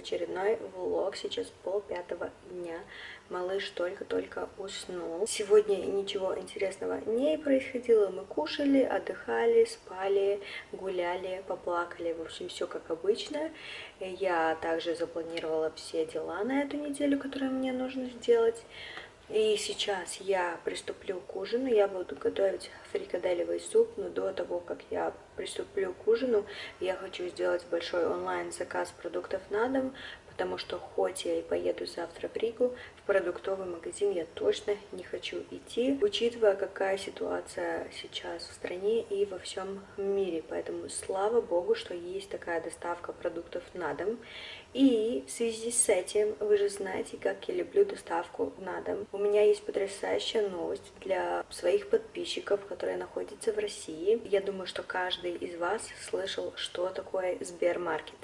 очередной влог. Сейчас пол пятого дня. Малыш только-только уснул. Сегодня ничего интересного не происходило. Мы кушали, отдыхали, спали, гуляли, поплакали. В общем, все как обычно. Я также запланировала все дела на эту неделю, которые мне нужно сделать. И сейчас я приступлю к ужину. Я буду готовить фрикаделевый суп, но до того, как я приступлю к ужину, я хочу сделать большой онлайн-заказ продуктов на дом, потому что хоть я и поеду завтра в Ригу, в продуктовый магазин я точно не хочу идти, учитывая, какая ситуация сейчас в стране и во всем мире. Поэтому слава богу, что есть такая доставка продуктов на дом. И в связи с этим, вы же знаете, как я люблю доставку на дом. У меня есть потрясающая новость для своих подписчиков, которые находятся в России. Я думаю, что каждый из вас слышал, что такое Сбермаркет.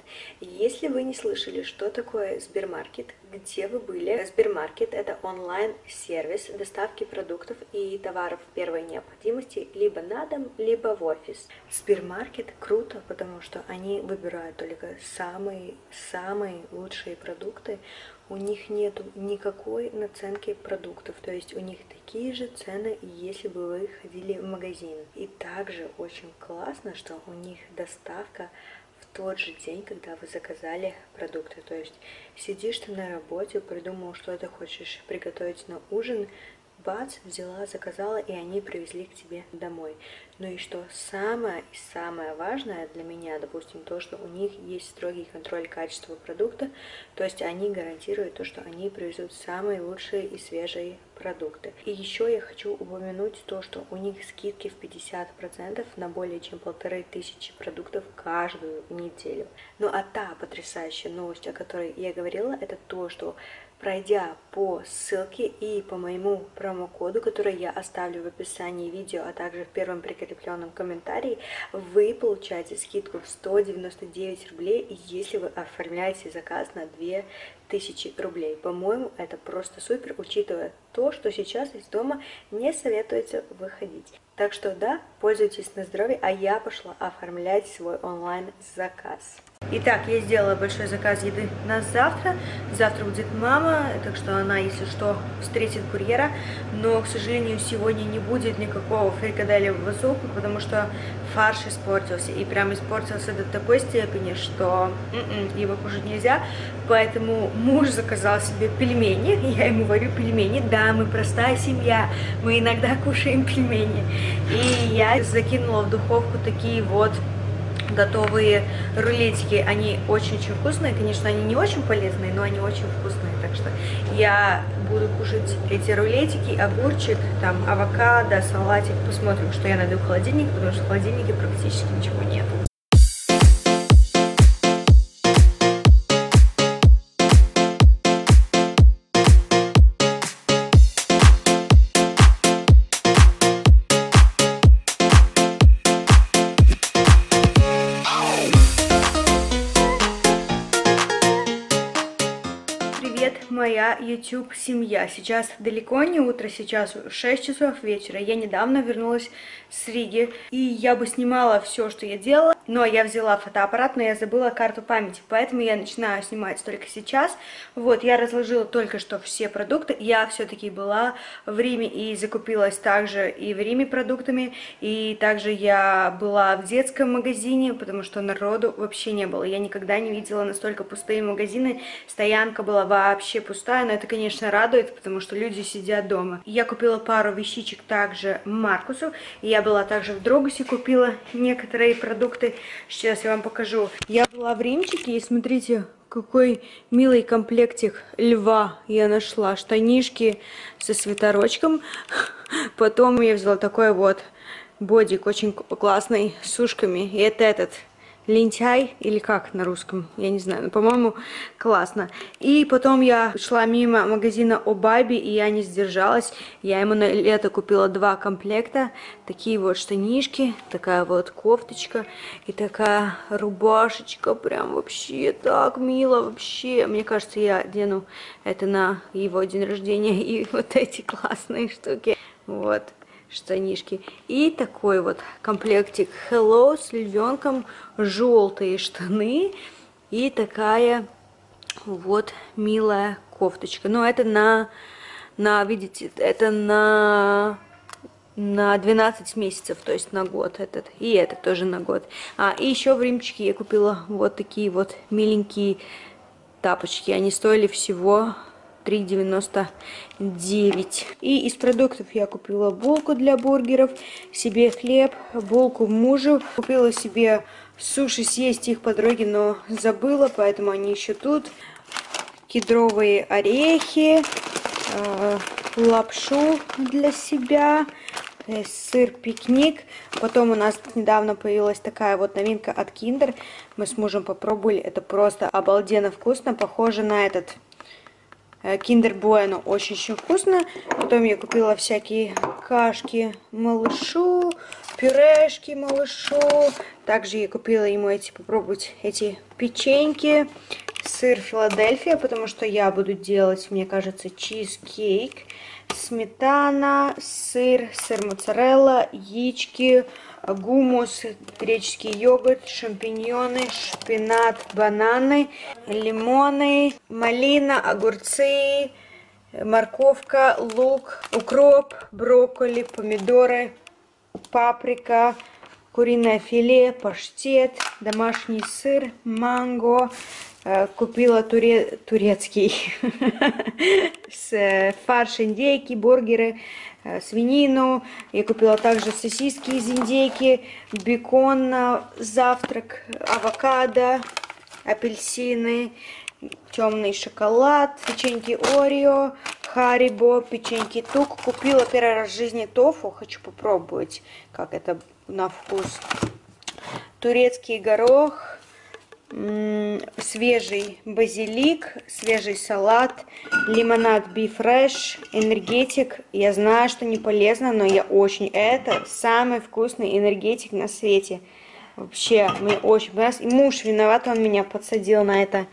Если вы не слышали, что такое Сбермаркет, где вы были, Сбермаркет это онлайн-сервис доставки продуктов и товаров первой необходимости либо на дом, либо в офис. Сбермаркет круто, потому что они выбирают только самые-самые самые лучшие продукты, у них нет никакой наценки продуктов, то есть у них такие же цены, если бы вы ходили в магазин. И также очень классно, что у них доставка в тот же день, когда вы заказали продукты. То есть сидишь ты на работе, придумал, что ты хочешь приготовить на ужин, бац, взяла, заказала, и они привезли к тебе домой. Ну и что самое и самое важное для меня, допустим, то, что у них есть строгий контроль качества продукта, то есть они гарантируют то, что они привезут самые лучшие и свежие продукты. И еще я хочу упомянуть то, что у них скидки в 50% на более чем полторы тысячи продуктов каждую неделю. Ну а та потрясающая новость, о которой я говорила, это то, что пройдя по ссылке и по моему промокоду, который я оставлю в описании видео, а также в первом прикрепленном комментарии, вы получаете скидку в 199 рублей, если вы оформляете заказ на 2000 рублей. По-моему, это просто супер, учитывая то, что сейчас из дома не советуется выходить. Так что да, пользуйтесь на здоровье, а я пошла оформлять свой онлайн-заказ. Итак, я сделала большой заказ еды на завтра. Завтра будет мама, так что она, если что, встретит курьера. Но, к сожалению, сегодня не будет никакого фрикаделевого супа, потому что фарш испортился. И прям испортился до такой степени, что м м-м, -м, его кушать нельзя. Поэтому муж заказал себе пельмени. Я ему говорю пельмени. Да, мы простая семья, мы иногда кушаем пельмени. И я закинула в духовку такие вот готовые рулетики, они очень-очень вкусные. Конечно, они не очень полезные, но они очень вкусные. Так что я буду кушать эти рулетики, огурчик, там, авокадо, салатик. Посмотрим, что я найду в холодильнике, потому что в холодильнике практически ничего нет. Моя YouTube семья. Сейчас далеко не утро, сейчас 6 часов вечера. Я недавно вернулась с Риги, и я бы снимала все, что я делала, но я взяла фотоаппарат, но я забыла карту памяти, поэтому я начинаю снимать только сейчас. Вот, я разложила только что все продукты. Я все-таки была в Риме и закупилась также и в Риме продуктами, и также я была в детском магазине, потому что народу вообще не было. Я никогда не видела настолько пустые магазины, стоянка была вообще пустая, но это, конечно, радует, потому что люди сидят дома. Я купила пару вещичек также Маркусу, я была также в Дрогусе, купила некоторые продукты. Сейчас я вам покажу. Я была в Римчике, и смотрите, какой милый комплектик льва я нашла. Штанишки со свитерочком. Потом я взяла такой вот бодик, очень классный, с ушками. И это этот лентяй, или как на русском, я не знаю, но, по-моему, классно. И потом я шла мимо магазина Обаби, и я не сдержалась. Я ему на лето купила два комплекта, такие вот штанишки, такая вот кофточка и такая рубашечка, прям вообще так мило, вообще. Мне кажется, я одену это на его день рождения, и вот эти классные штуки. Вот. Штанишки. И такой вот комплектик Hello с львенком, желтые штаны и такая вот милая кофточка. Но это на, на видите, это на на 12 месяцев, то есть на год этот. И этот тоже на год. А, и еще в Римчике я купила вот такие вот миленькие тапочки. Они стоили всего 3,99. И из продуктов я купила булку для бургеров, себе хлеб, булку мужу. Купила себе суши съесть их подруги, но забыла, поэтому они еще тут. Кедровые орехи, э, лапшу для себя, э, сыр пикник. Потом у нас недавно появилась такая вот новинка от Kinder. Мы с мужем попробовали. Это просто обалденно вкусно. Похоже на этот Киндер Bueno очень-очень вкусно. Потом я купила всякие кашки малышу, пюрешки малышу. Также я купила ему эти, попробовать эти печеньки, сыр Филадельфия, потому что я буду делать, мне кажется, чизкейк. Сметана, сыр, сыр моцарелла, яички, гумус, греческий йогурт, шампиньоны, шпинат, бананы, лимоны, малина, огурцы, морковка, лук, укроп, брокколи, помидоры, паприка, куриное филе, паштет, домашний сыр, манго, Э, купила туре... турецкий с э, фарш индейки, бургеры, свинину. Я купила также сосиски из индейки, бекон на завтрак, авокадо, апельсины, темный шоколад, печеньки Орео, Харибо, печеньки Тук. Купила первый раз в жизни тофу, хочу попробовать, как это на вкус. Турецкий горох, свежий базилик, свежий салат, лимонад бифреш, энергетик. Я знаю, что не полезно, но я очень... Это самый вкусный энергетик на свете. Вообще, мне очень понравилось. И муж виноват, он меня подсадил на это.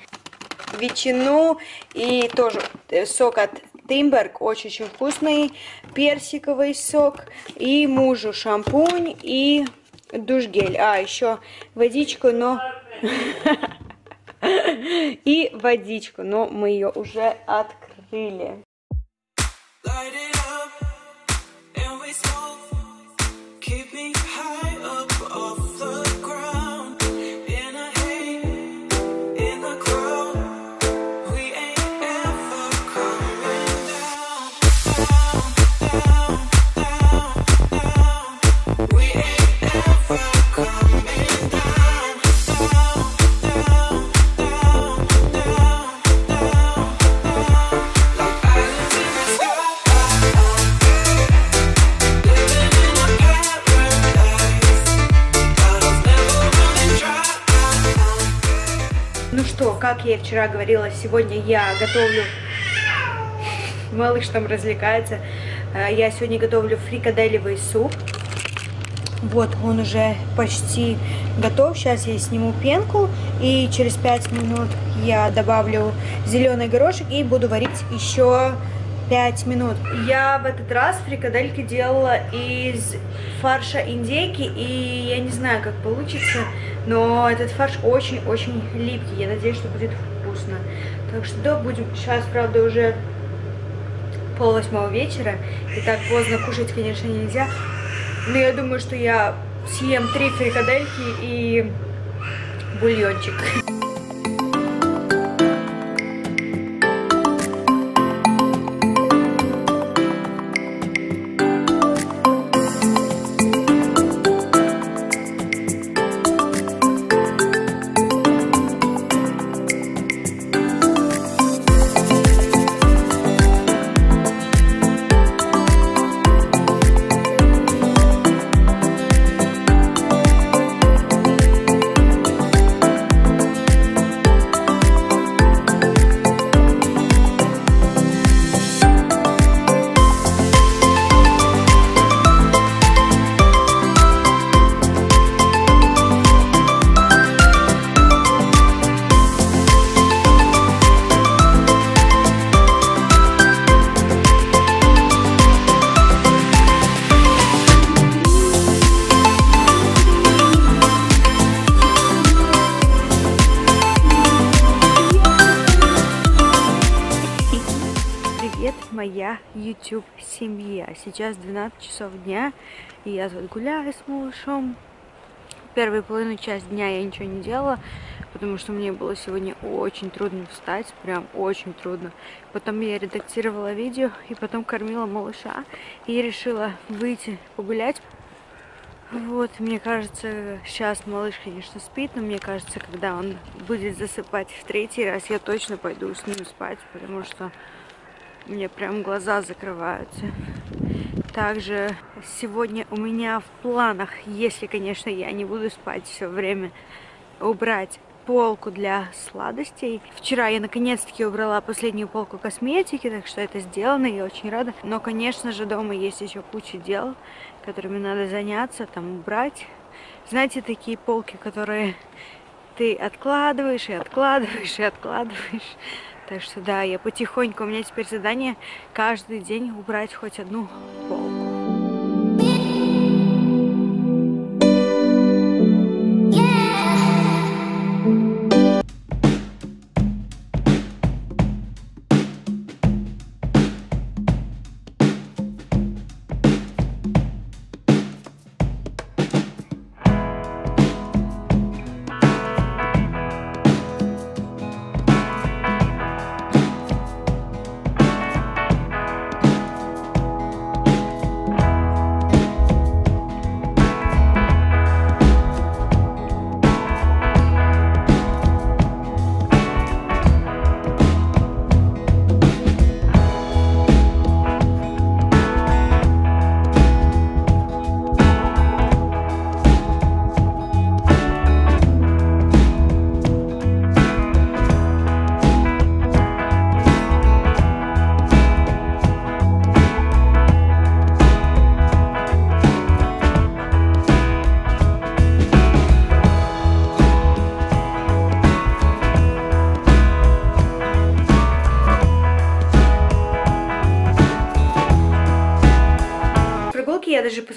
Ветчину и тоже э, сок от Тимберг, очень-очень вкусный, персиковый сок. И мужу шампунь и душ-гель. А, еще водичку, но И водичку, но мы ее уже открыли. как я вчера говорила, сегодня я готовлю... Малыш там развлекается. Э, я сегодня готовлю фрикаделевый суп. Вот, он уже почти готов. Сейчас я сниму пенку. И через 5 минут я добавлю зеленый горошек и буду варить еще 5 минут. Я в этот раз фрикадельки делала из фарша индейки. И я не знаю, как получится. Но этот фарш очень-очень липкий. Я надеюсь, что будет вкусно. Так что да, будем... Сейчас, правда, уже пол восьмого вечера. И так поздно кушать, конечно, нельзя. Но я думаю, что я съем три фрикадельки и бульончик. YouTube семья. Сейчас 12 часов дня, и я тут гуляю с малышом. Первую половину часть дня я ничего не делала, потому что мне было сегодня очень трудно встать, прям очень трудно. Потом я редактировала видео, и потом кормила малыша, и решила выйти погулять. Вот, мне кажется, сейчас малыш, конечно, спит, но мне кажется, когда он будет засыпать в третий раз, я точно пойду с ним спать, потому что мне прям глаза закрываются. Также сегодня у меня в планах, если, конечно, я не буду спать все время, убрать полку для сладостей. Вчера я наконец-таки убрала последнюю полку косметики, так что это сделано, я очень рада. Но, конечно же, дома есть еще куча дел, которыми надо заняться, там убрать. Знаете, такие полки, которые ты откладываешь и откладываешь и откладываешь. Так что да, я потихоньку, у меня теперь задание каждый день убрать хоть одну полку.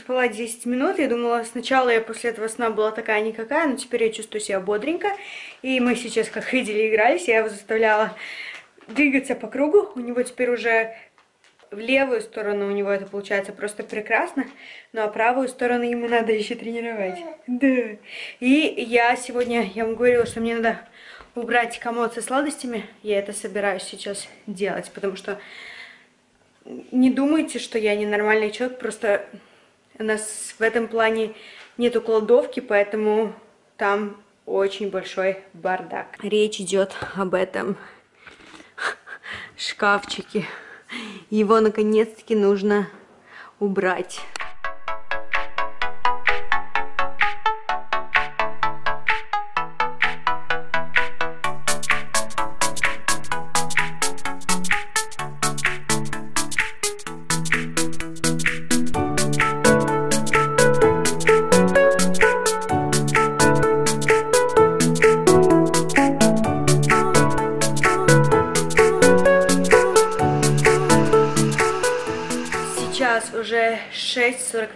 Даже поспала 10 минут. Я думала, сначала я после этого сна была такая-никакая, но теперь я чувствую себя бодренько. И мы сейчас, как ходили, игрались, я его заставляла двигаться по кругу. У него теперь уже в левую сторону у него это получается просто прекрасно, ну а правую сторону ему надо еще тренировать. Да. И я сегодня, я вам говорила, что мне надо убрать комод со сладостями. Я это собираюсь сейчас делать, потому что не думайте, что я ненормальный человек, просто у нас в этом плане нету кладовки, поэтому там очень большой бардак. Речь идет об этом шкафчике. Его наконец-таки нужно убрать.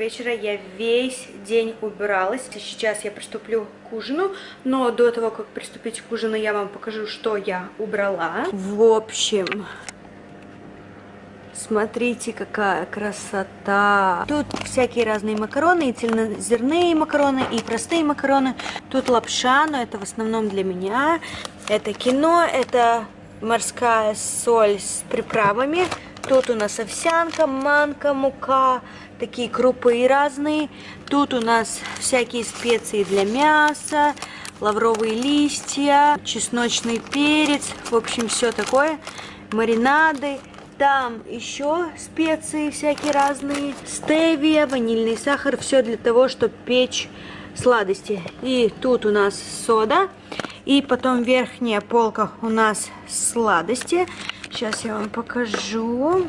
Вечера, я весь день убиралась. Сейчас я приступлю к ужину, но до того, как приступить к ужину, я вам покажу, что я убрала. В общем, смотрите, какая красота. Тут всякие разные макароны, и цельнозерные макароны, и простые макароны. Тут лапша, но это в основном для меня. Это кино, это морская соль с приправами. Тут у нас овсянка, манка, мука, такие крупы и разные. Тут у нас всякие специи для мяса, лавровые листья, чесночный перец, в общем, все такое. Маринады. Там еще специи всякие разные, стевия, ванильный сахар, все для того, чтобы печь сладости. И тут у нас сода. И потом верхняя полка у нас сладости. Сейчас я вам покажу.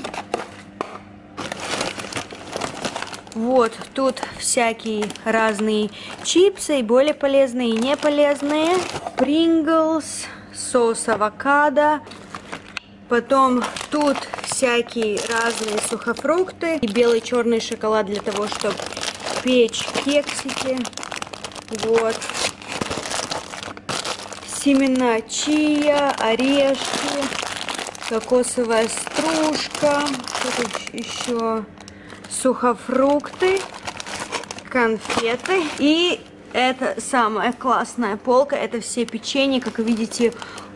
Вот, тут всякие разные чипсы, и более полезные, и не полезные. Принглс, соус авокадо. Потом тут всякие разные сухофрукты. И белый черный шоколад для того, чтобы печь кексики. Вот. Семена чия, орешки кокосовая стружка, еще сухофрукты, конфеты. И это самая классная полка, это все печенье, как видите,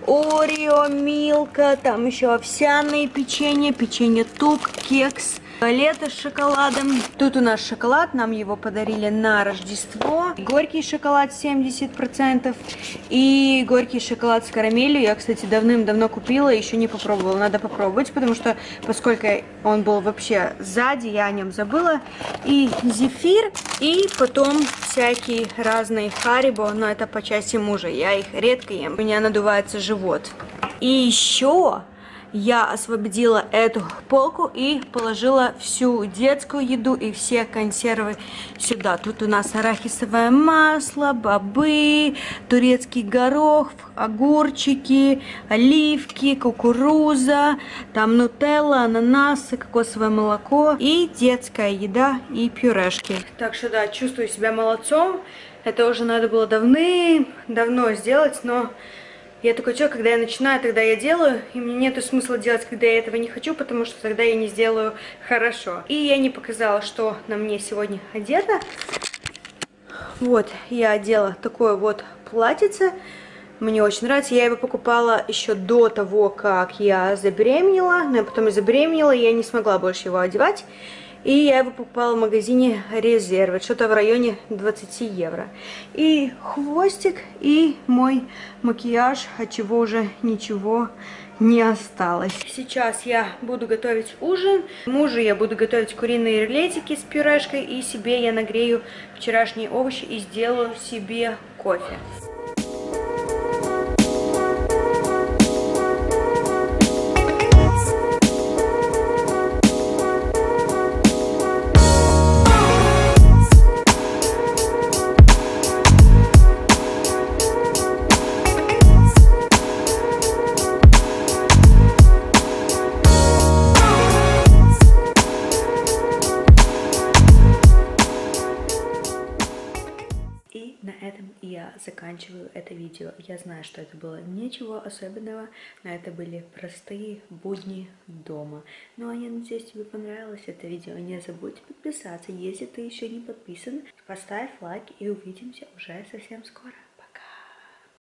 Орео, Милка, там еще овсяные печенья, печенье Тук, кекс, Лето с шоколадом. Тут у нас шоколад, нам его подарили на Рождество. Горький шоколад 70% и горький шоколад с карамелью. Я, кстати, давным-давно купила, еще не попробовала. Надо попробовать, потому что, поскольку он был вообще сзади, я о нем забыла. И зефир, и потом всякие разные харибо, но это по части мужа. Я их редко ем, у меня надувается живот. И еще я освободила эту полку и положила всю детскую еду и все консервы сюда. Тут у нас арахисовое масло, бобы, турецкий горох, огурчики, оливки, кукуруза, там нутелла, ананасы, кокосовое молоко и детская еда и пюрешки. Так что да, чувствую себя молодцом. Это уже надо было давным-давно сделать, но я такой человек, когда я начинаю, тогда я делаю, и мне нету смысла делать, когда я этого не хочу, потому что тогда я не сделаю хорошо. И я не показала, что на мне сегодня одето. Вот, я одела такое вот платьице. Мне очень нравится. Я его покупала еще до того, как я забеременела. Но я потом и забеременела, и я не смогла больше его одевать. И я его покупала в магазине Резервы, что-то в районе 20 евро. И хвостик, и мой макияж, от чего уже ничего не осталось. Сейчас я буду готовить ужин. Мужу я буду готовить куриные рулетики с пюрешкой. И себе я нагрею вчерашние овощи и сделаю себе кофе. Заканчиваю это видео. Я знаю, что это было ничего особенного, но это были простые будни дома. Ну а я надеюсь, тебе понравилось это видео. Не забудь подписаться, если ты еще не подписан. Поставь лайк и увидимся уже совсем скоро.